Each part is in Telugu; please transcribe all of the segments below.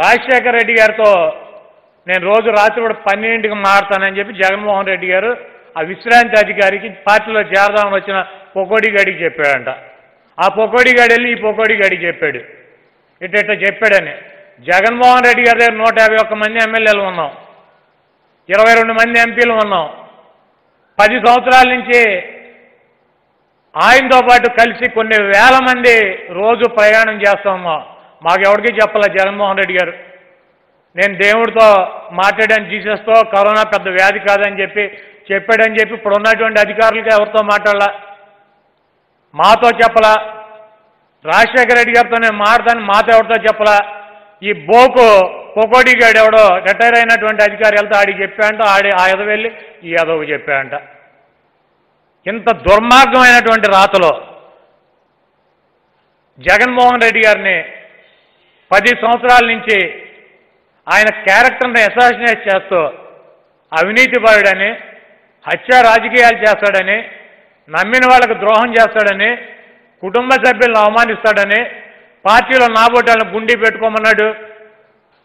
రాజశేఖర రెడ్డి గారితో నేను రోజు రాత్రి కూడా పన్నెండింటికి మారుతానని చెప్పి జగన్మోహన్ రెడ్డి గారు ఆ విశ్రాంతి అధికారికి పార్టీలో చేరదామని వచ్చిన పొకోడి గడికి చెప్పాడంట. ఆ పొకోడి గడి వెళ్ళి ఈ పొకోడి గడికి చెప్పాడు. ఇట్ట ఇట్ట చెప్పాడని. జగన్మోహన్ రెడ్డి గారి దగ్గర నూట యాభై ఒక్క మంది ఎమ్మెల్యేలు ఉన్నాం. ఇరవై రెండు మంది ఎంపీలు ఉన్నాం. పది సంవత్సరాల నుంచి ఆయనతో పాటు కలిసి కొన్ని వేల మంది రోజు ప్రయాణం చేస్తా ఉన్నాం మాకు చెప్పలే జగన్మోహన్ రెడ్డి గారు? నేను దేవుడితో మాట్లాడాను జీసస్తో కరోనా పెద్ద వ్యాధి కాదని చెప్పి చెప్పాడని చెప్పి ఇప్పుడు ఉన్నటువంటి అధికారులకి ఎవరితో మాట్లాడలా? మాతో చెప్పలా? రాజశేఖర రెడ్డి గారితో నేను మాట్లాడతాను మాతో ఎవరితో చెప్పలా? ఈ బోకు పొకోడి గాడు ఎవడో రిటైర్ అయినటువంటి అధికారి వెళ్తే ఆడికి చెప్పాడంట ఆడి ఆ ఎదవ వెళ్ళి ఈ ఎదవ చెప్పాడంట. ఇంత దుర్మార్గమైనటువంటి రాతలో జగన్మోహన్ రెడ్డి గారిని పది సంవత్సరాల నుంచి ఆయన క్యారెక్టర్ని అసాసినేట్ చేస్తూ అవినీతిపరుడని హత్య రాజకీయాలు చేస్తాడని నమ్మిన వాళ్ళకు ద్రోహం చేస్తాడని కుటుంబ సభ్యులను అవమానిస్తాడని పార్టీలో నాబోటాలను గుండీ పెట్టుకోమన్నాడు.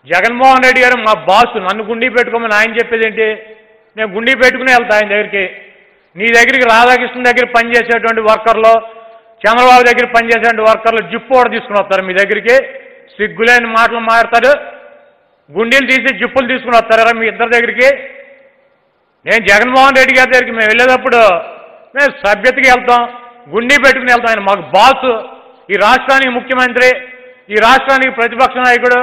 జగన్మోహన్ రెడ్డి గారు మా బాస్ నన్ను గుండీ పెట్టుకోమని ఆయన చెప్పేది ఏంటి? నేను గుండీ పెట్టుకునే వెళ్తా ఆయన దగ్గరికి. నీ దగ్గరికి రాధాకృష్ణ దగ్గర పనిచేసేటువంటి వర్కర్లు చంద్రబాబు దగ్గర పనిచేసేటువంటి వర్కర్లు జిప్పు కూడా తీసుకుని వస్తారు మీ దగ్గరికి. సిగ్గులేని మాటలు మారుతాడు గుండీలు తీసి జిప్పులు తీసుకుని వస్తారా మీ ఇద్దరి దగ్గరికి. నేను జగన్మోహన్ రెడ్డి గారి దగ్గరికి మేము వెళ్ళేటప్పుడు మేము సభ్యతకి వెళ్తాం గుండీ పెట్టుకుని వెళ్తాం. ఆయన మాకు బాసు ఈ రాష్ట్రానికి ముఖ్యమంత్రి ఈ రాష్ట్రానికి ప్రతిపక్ష నాయకుడు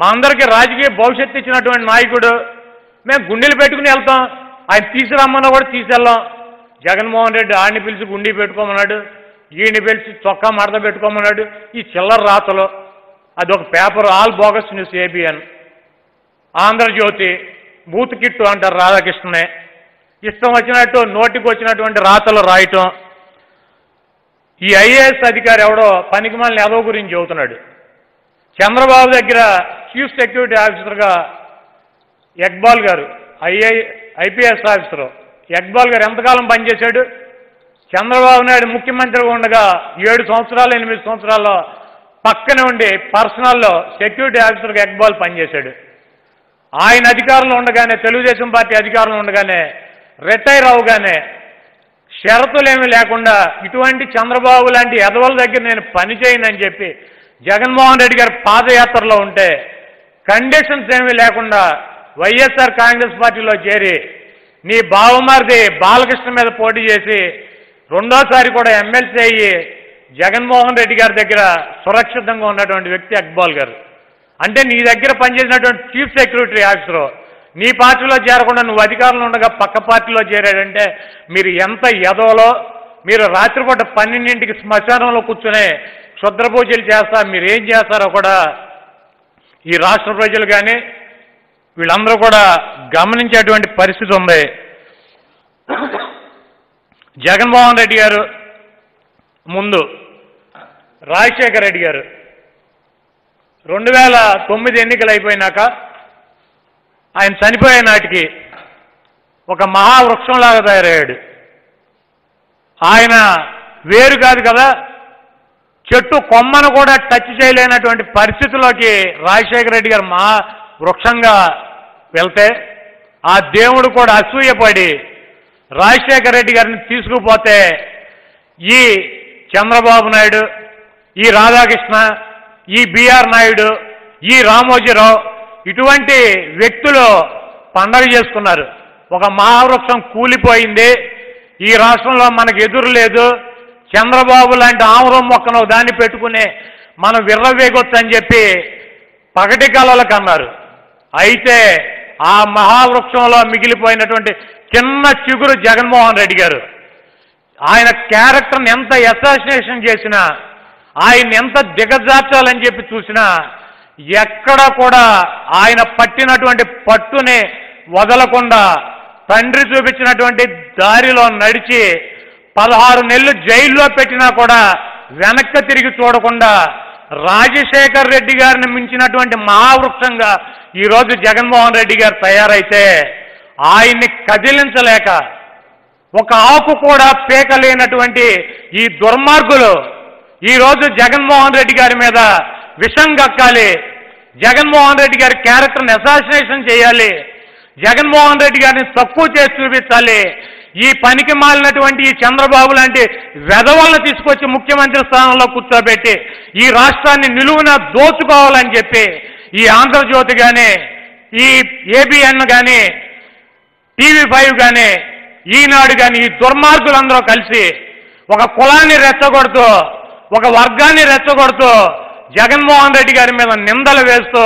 మా అందరికీ రాజకీయ భవిష్యత్తు ఇచ్చినటువంటి నాయకుడు. మేము గుండెలు పెట్టుకుని వెళ్తాం. ఆయన తీసుకురమ్మన్నా కూడా తీసుకెళ్ళాం జగన్మోహన్ రెడ్డి ఆడిని పిలిచి గుండీ పెట్టుకోమన్నాడు ఈయన్ని పిలిచి చొక్కా మడత పెట్టుకోమన్నాడు ఈ చిల్లర రాతలో. అది ఒక paper all bogus news ABN Andhrajyothy booth kit అంటారు రాధాకృష్ణనే. ఇష్టం వచ్చినట్టు నోటికి వచ్చినటువంటి రాతలు రాయటం. ఈ ఐఏఎస్ అధికారి ఎవడో పనికిమాలిన ఎదవ గురించి చెబుతున్నాడు. చంద్రబాబు దగ్గర చీఫ్ సెక్యూరిటీ ఆఫీసర్గా ఎక్బాల్ గారు ఐఐ ఐపీఎస్ ఆఫీసరు. ఎక్బాల్ గారు ఎంతకాలం పనిచేశాడు? చంద్రబాబు నాయుడు ముఖ్యమంత్రిగా ఉండగా ఏడు సంవత్సరాలు ఎనిమిది సంవత్సరాల్లో పక్కనే ఉండి పర్సనల్లో సెక్యూరిటీ ఆఫీసర్గా ఎక్బాల్ పనిచేశాడు. ఆయన అధికారంలో ఉండగానే తెలుగుదేశం పార్టీ అధికారంలో ఉండగానే రిటైర్ అవగానే షరతులేమీ లేకుండా ఇటువంటి చంద్రబాబు లాంటి ఎదవల దగ్గర నేను పని చేయనని చెప్పి జగన్మోహన్ రెడ్డి గారు పాదయాత్రలో ఉంటే కండిషన్స్ ఏమీ లేకుండా వైఎస్ఆర్ కాంగ్రెస్ పార్టీలో చేరి నీ బావమారిది బాలకృష్ణ మీద పోటీ చేసి రెండోసారి కూడా ఎమ్మెల్సీ అయ్యి జగన్మోహన్ రెడ్డి గారి దగ్గర సురక్షితంగా ఉన్నటువంటి వ్యక్తి అక్బాల్ గారు. అంటే నీ దగ్గర పనిచేసినటువంటి చీఫ్ సెక్యూరిటీ ఆఫీసరు నీ పార్టీలో చేరకుండా నువ్వు అధికారంలో ఉండగా పక్క పార్టీలో చేరాడంటే మీరు ఎంత ఎదవలో మీరు రాత్రిపూట పన్నెండింటికి శ్మశానంలో కూర్చునే క్షుద్ర పూజలు చేస్తా మీరు ఏం చేస్తారో కూడా ఈ రాష్ట్ర ప్రజలు కానీ వీళ్ళందరూ కూడా గమనించేటువంటి పరిస్థితి ఉంది. జగన్మోహన్ రెడ్డి గారు ముందు రాజశేఖర రెడ్డి గారు. రెండు వేల తొమ్మిది ఎన్నికలు అయిపోయినాక ఆయన చనిపోయే నాటికి ఒక మహావృక్షంలాగా తయారయ్యాడు. ఆయన వేరు కాదు కదా చెట్టు కొమ్మను కూడా టచ్ చేయలేనటువంటి పరిస్థితిలోకి రాజశేఖర రెడ్డి గారు మహా వృక్షంగా వెళ్తే ఆ దేవుడు కూడా అసూయపడి రాజశేఖర రెడ్డి గారిని తీసుకుపోతే ఈ చంద్రబాబు నాయుడు ఈ రాధాకృష్ణ ఈ బిఆర్ నాయుడు ఈ రామోజీరావు ఇటువంటి వ్యక్తులు పండగ చేసుకున్నారు. ఒక మహావృక్షం కూలిపోయింది. ఈ రాష్ట్రంలో మనకు ఎదురు లేదు. చంద్రబాబు లాంటి ఆమరం మొక్కను దాన్ని పెట్టుకుని మనం విర్రవేగొచ్చు అని చెప్పి పగటి కళలకు అన్నారు. అయితే ఆ మహావృక్షంలో మిగిలిపోయినటువంటి చిన్న చిగురు జగన్మోహన్ రెడ్డి గారు ఆయన క్యారెక్టర్ని ఎంత అసాసినేషన్ చేసినా ఆయన ఎంత దిగజార్చాలని చెప్పి చూసినా ఎక్కడ కూడా ఆయన పట్టినటువంటి పట్టుని వదలకుండా తండ్రి చూపించినటువంటి దారిలో నడిచి పదహారు నెలలు జైల్లో పెట్టినా కూడా వెనక్కి తిరిగి చూడకుండా రాజశేఖర్ రెడ్డి గారిని మించినటువంటి మహావృక్షంగా ఈరోజు జగన్మోహన్ రెడ్డి గారు తయారైతే ఆయన్ని కదిలించలేక ఒక ఆకు కూడా పేకలేనటువంటి ఈ దుర్మార్గులు. ఈరోజు జగన్మోహన్ రెడ్డి గారి మీద విషం కక్కాలి. జగన్మోహన్ రెడ్డి గారి క్యారెక్టర్ని అసాసినేషన్ చేయాలి. జగన్మోహన్ రెడ్డి గారిని తక్కువ చేసి చూపించాలి. ఈ పనికి మాలినటువంటి ఈ చంద్రబాబు లాంటి వెధవలను తీసుకొచ్చి ముఖ్యమంత్రి స్థానంలో కూర్చోబెట్టి ఈ రాష్ట్రాన్ని నిలువున దోచుకోవాలని చెప్పి ఈ ఆంధ్రజ్యోతి కానీ ఈ ఏబిఎన్ కానీ టీవీ ఫైవ్ కానీ ఈనాడు కానీ ఈ దుర్మార్గులందరూ కలిసి ఒక కులాన్ని రెచ్చగొడుతూ ఒక వర్గాన్ని రెచ్చగొడుతూ జగన్మోహన్ రెడ్డి గారి మీద నిందలు వేస్తూ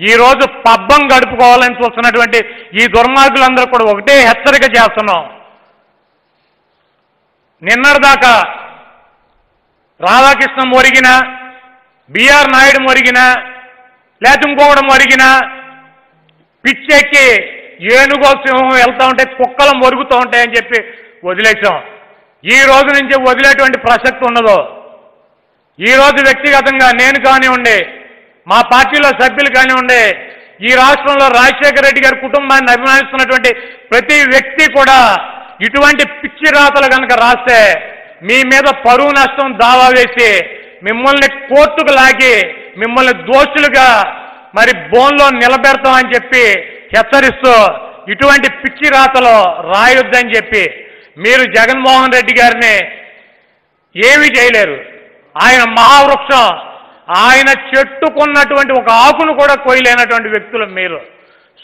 ఈరోజు పబ్బం గడుపుకోవాలని చూస్తున్నటువంటి ఈ దుర్మార్గులందరూ కూడా ఒకటే హెచ్చరిక చేస్తున్నాం. నిన్నటిదాకా రాధాకృష్ణ మొరిగిన బిఆర్ నాయుడు మొరిగిన లేకపోతే ఇంకొకటి మొరిగిన పిచ్చెక్కి ఏనుగో సింహం వెళ్తా ఉంటే కుక్కలం ఒరుగుతూ ఉంటాయని చెప్పి వదిలేసాం ఈ రోజు నుంచి వదిలేటువంటి ప్రసక్తి ఉండదు ఈ రోజు వ్యక్తిగతంగా నేను కానివ్వండి మా పార్టీలో సభ్యులు కానివ్వండి ఈ రాష్ట్రంలో రాజశేఖర రెడ్డి గారి కుటుంబాన్ని అభిమానిస్తున్నటువంటి ప్రతి వ్యక్తి కూడా ఇటువంటి పిచ్చి రాతలు కనుక రాస్తే మీ మీద పరువు నష్టం దావా వేసి మిమ్మల్ని కోర్టుకు లాగి మిమ్మల్ని దోషులుగా మరి బోన్లో నిలబెడతామని చెప్పి హెచ్చరిస్తూ ఇటువంటి పిచ్చి రాతలో రాయొద్దని చెప్పి మీరు జగన్మోహన్ రెడ్డి గారిని ఏమీ చేయలేరు. ఆయన మహావృక్షం. ఆయన చెట్టుకున్నటువంటి ఒక ఆకును కూడా కొయ్యలేనటువంటి వ్యక్తులు మీరు.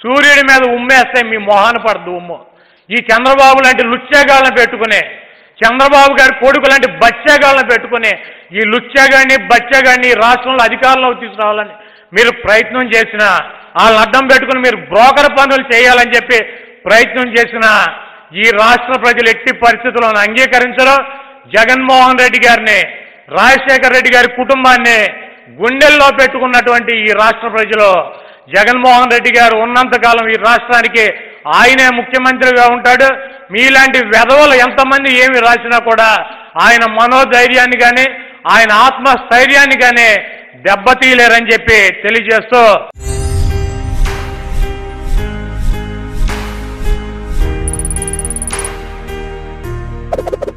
సూర్యుడి మీద ఉమ్మేస్తే మీ మొహాన పడదు ఉమ్ము. ఈ చంద్రబాబు లాంటి లుచ్చేగాళ్ళని పెట్టుకుని చంద్రబాబు గారి కొడుకు లాంటి బచ్చేగాళ్ళని పెట్టుకుని ఈ లుచ్చేగాడిని బచ్చేగాడిని రాష్ట్రంలో అధికారంలోకి తీసుకురావాలని మీరు ప్రయత్నం చేసినా వాళ్ళని అడ్డం పెట్టుకుని మీరు బ్రోకర్ పనులు చేయాలని చెప్పి ప్రయత్నం చేసిన ఈ రాష్ట్ర ప్రజలు ఎట్టి పరిస్థితులను అంగీకరించరు. జగన్మోహన్ రెడ్డి గారిని రాజశేఖర రెడ్డి గారి కుటుంబాన్ని గుండెల్లో పెట్టుకున్నటువంటి ఈ రాష్ట్ర ప్రజలు జగన్మోహన్ రెడ్డి గారు ఉన్నంతకాలం ఈ రాష్ట్రానికి ఆయనే ముఖ్యమంత్రిగా ఉంటాడు. మీలాంటి వెధవలు ఎంతమంది ఏమి రాసినా కూడా ఆయన మనోధైర్యాన్ని కానీ ఆయన ఆత్మస్థైర్యాన్ని కానీ దెబ్బతీయలేరని చెప్పి తెలియజేస్తూ you